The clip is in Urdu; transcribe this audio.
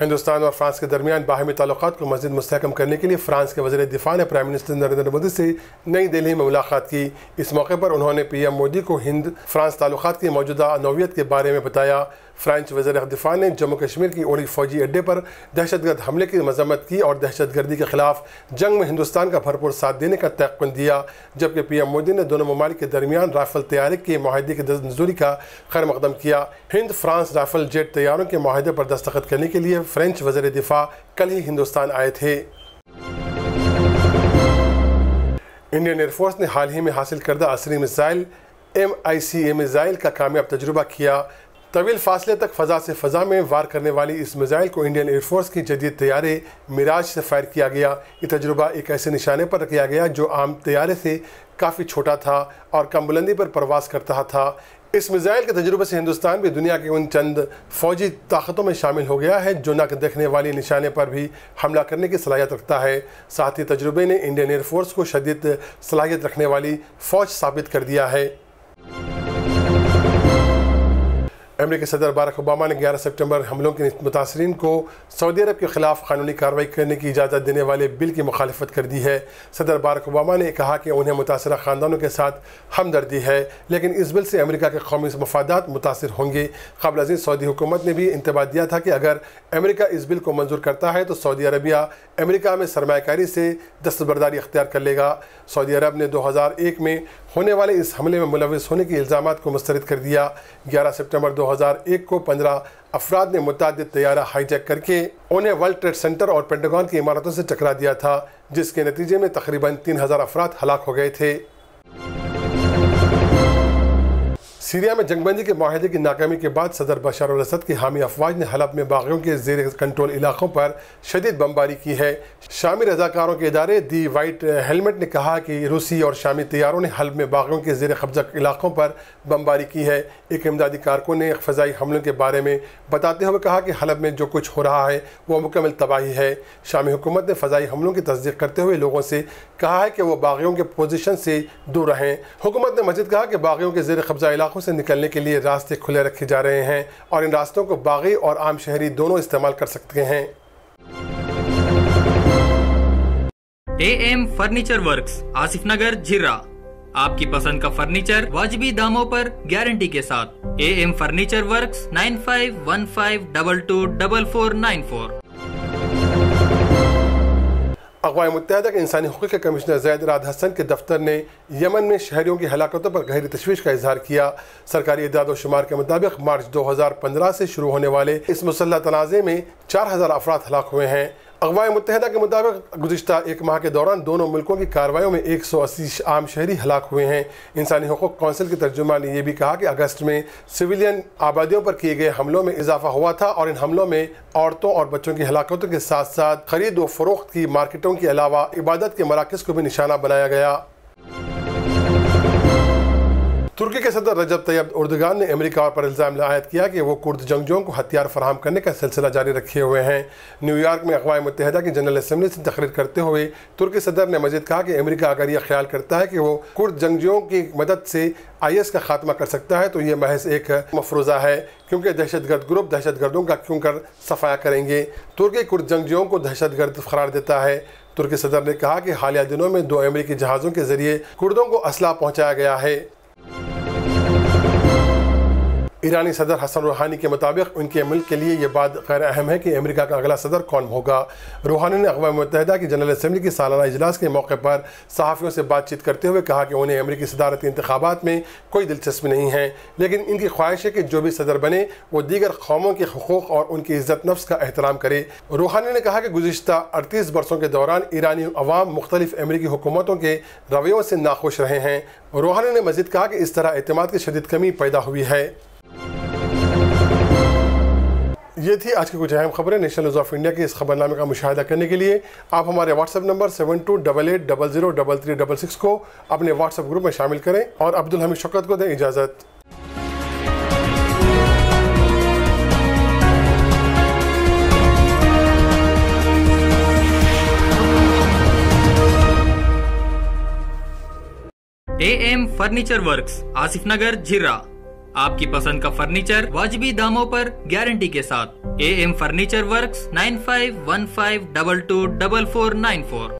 ہندوستان اور فرانس کے درمیان باہمی تعلقات کو مزید مستحکم کرنے کے لیے فرانس کے وزیر دفاع نے پرائم منسٹر نریندر مودی سے نئی دہلی میں ملاقات کی۔ اس موقع پر انہوں نے پی ایم مودی کو ہند فرانس تعلقات کی موجودہ نوعیت کے بارے میں بتایا۔ فرانچ وزیر دفاع نے جموں کشمیر کی اوڑی فوجی اڈے پر دہشت گرد حملے کی مذمت کی اور دہشت گردی کے خلاف جنگ میں ہندوستان کا بھرپور ساتھ دینے کا تیقن دیا، جبکہ پی ایم مودی نے دونوں ممالک کے درمیان رائفل تیاری کے معاہدے کی منظوری کا خیر مقدم کیا۔ ہند، فرانس رائفل جیٹ تیاروں کے معاہدے پر دستخط کرنے کے لیے فرینچ وزیر دفاع کل ہی ہندوستان آئے تھے۔ انڈین ایئر فورس نے حال ہی میں حاصل کردہ عصری missile M I C A missile کا کامیاب تجربہ کیا۔ طویل فاصلے تک فضا سے فضا میں وار کرنے والی اس میزائل کو انڈین ایئر فورس کی جدید طیارے میراج سے فائر کیا گیا۔ یہ تجربہ ایک ایسے نشانے پر کیا گیا جو عام طیارے سے کافی چھوٹا تھا اور کم بلندی پر پرواز کرتا تھا۔ اس میزائل کے تجربے سے ہندوستان بھی دنیا کے ان چند فوجی طاقتوں میں شامل ہو گیا ہے جو نہ دیکھنے والی نشانے پر بھی حملہ کرنے کی صلاحیت رکھتا ہے۔ ساتھ ہی تجربے نے انڈین ایئر فورس کو شدید صلاحیت رکھنے والی فوج ثابت کر دیا ہے۔ امریکی صدر بارک اوباما نے گیارہ سپٹمبر حملوں کے متاثرین کو سعودی عرب کے خلاف قانونی کارروائی کرنے کی اجازت دینے والے بل کی مخالفت کر دی ہے۔ صدر بارک اوباما نے کہا کہ انہیں متاثرہ خاندانوں کے ساتھ ہمدردی ہے، لیکن اس بل سے امریکہ کے قومی مفادات متاثر ہوں گے۔ قبل ازیں سعودی حکومت نے بھی انتباہ دیا تھا کہ اگر امریکہ اس بل کو منظور کرتا ہے تو سعودی عربیہ امریکہ میں سرمایہ کاری سے دستبرداری اختیار کر لے گا۔ سعودی عرب نے دو ہزار ایک میں ہونے والے اس حملے میں ملوث ہونے کے الزامات کو مسترد کر دیا۔ گیارہ سپٹمبر دو ہزار ایک کو پندرہ افراد نے متعدد طیارہ ہائی جیک کر کے انہیں ورلڈ ٹریڈ سینٹر اور پینٹاگون کی عمارتوں سے ٹکرا دیا تھا، جس کے نتیجے میں تقریباً تین ہزار افراد ہلاک ہو گئے تھے۔ سیریا میں جنگ بندی کے معاہدے کی ناکامی کے بعد صدر بشار الاسد کی حامی افواج نے حلب میں باغیوں کے زیر کنٹرول علاقوں پر شدید بمباری کی ہے۔ شامی رضاکاروں کے ادارے دی وائٹ ہیلمٹ نے کہا کہ روسی اور شامی طیاروں نے حلب میں باغیوں کے زیر قبضہ علاقوں پر بمباری کی ہے۔ ایک امدادی کارکن نے فضائی حملوں کے بارے میں بتاتے ہوئے کہا کہ حلب میں جو کچھ ہو رہا ہے وہ مکمل تباہی ہے۔ شامی حکومت نے فضائی حملوں کی تصدیق کرتے ہوئے لوگوں سے کہا ہے کہ وہ باغیوں کے پوزیشن سے دور رہیں۔ حکومت نے مزید کہا کہ باغیوں کے زیر قبضہ علاقہ علاقوں سے نکلنے کے لیے راستے کھلے رکھے جا رہے ہیں اور ان راستوں کو باغی اور عام شہری دونوں استعمال کر سکتے ہیں۔ A M furniture works, Asif Nagar, Jhara. آپ کی پسند کا فرنیچر واجبی داموں پر گارنٹی کے ساتھ۔ A M furniture works, nine five one five double two double four nine four. اقوام متحدہ کے انسانی حقوق کے کمشنر زید راد حسن کے دفتر نے یمن میں شہریوں کی ہلاکتوں پر گہری تشویش کا اظہار کیا۔ سرکاری اعداد و شمار کے مطابق مارچ دو ہزار پندرہ سے شروع ہونے والے اس مسلح تنازع میں چار ہزار افراد ہلاک ہوئے ہیں۔ اقوام متحدہ کے مطابق گزشتہ ایک ماہ کے دوران دونوں ملکوں کی کارروائیوں میں ایک سو اسی عام شہری ہلاک ہوئے ہیں۔ انسانی حقوق کونسل کے ترجمہ نے یہ بھی کہا کہ اگست میں سویلین آبادیوں پر کیے گئے حملوں میں اضافہ ہوا تھا اور ان حملوں میں عورتوں اور بچوں کی ہلاکتوں کے ساتھ ساتھ خرید و فروخت کی مارکیٹوں کے علاوہ عبادت کے مراکز کو بھی نشانہ بنایا گیا۔ ترکی کے صدر رجب طیب اردگان نے امریکہ پر الزام عائد کیا کہ وہ کرد جنگجوؤں کو ہتھیار فراہم کرنے کا سلسلہ جاری رکھے ہوئے ہیں۔ نیو یارک میں اقوام متحدہ کی جنرل اسمبلی سے تقریر کرتے ہوئے ترکی صدر نے مزید کہا کہ امریکہ اگر یہ خیال کرتا ہے کہ وہ کرد جنگجوؤں کی مدد سے آئی ایس کا خاتمہ کر سکتا ہے تو یہ محض ایک مفروضہ ہے۔ کیونکہ دہشت گرد گروپ دہشت گردوں کا کیوں کر صفایا کریں گے؟ ترکی کرد جنگجوؤں کو دہشت گرد قرار دیتا ہے۔ ترکی صدر نے کہا کہ حالیہ دنوں میں دو امریکی جہازوں کے ذریعے کردوں کو اسلحہ پہنچایا گیا ہے۔ ایرانی صدر حسن روحانی کے مطابق ان کے ملک کے لیے یہ بات غیر اہم ہے کہ امریکہ کا اگلا صدر کون ہوگا۔ روحانی نے اقوام متحدہ کی جنرل اسمبلی کی سالانہ اجلاس کے موقع پر صحافیوں سے بات چیت کرتے ہوئے کہا کہ انہیں امریکی صدارتی انتخابات میں کوئی دلچسپی نہیں ہے۔ لیکن ان کی خواہش ہے کہ جو بھی صدر بنے، وہ دیگر قوموں کے حقوق اور ان کی عزت نفس کا احترام کرے۔ روحانی نے کہا کہ گزشتہ اڑتیس برسوں کے دوران ایرانی عوام مختلف امریکی حکومتوں کے رویوں سے ناخوش رہے ہیں۔ روحانی نے مزید کہا کہ اس طرح اعتماد کی شدید کمی پیدا ہوئی ہے۔ یہ تھی آج کی کچھ اہم خبریں نیشنل نیوز آف انڈیا کے اس خبر نامے کا مشاہدہ کرنے کے لیے۔ آپ ہمارے WhatsApp number seven two double eight double zero double three double six کو اپنے واٹس ایپ گروپ میں شامل کریں اور عبد الحمید شوکت کو دیں اجازت۔ A M furniture works, Asif Nagar Jhara آپ کی پسند کا فرنیچر واجبی داموں پر گارنٹی کے ساتھ. A M furniture works nine five one five double two double four nine four.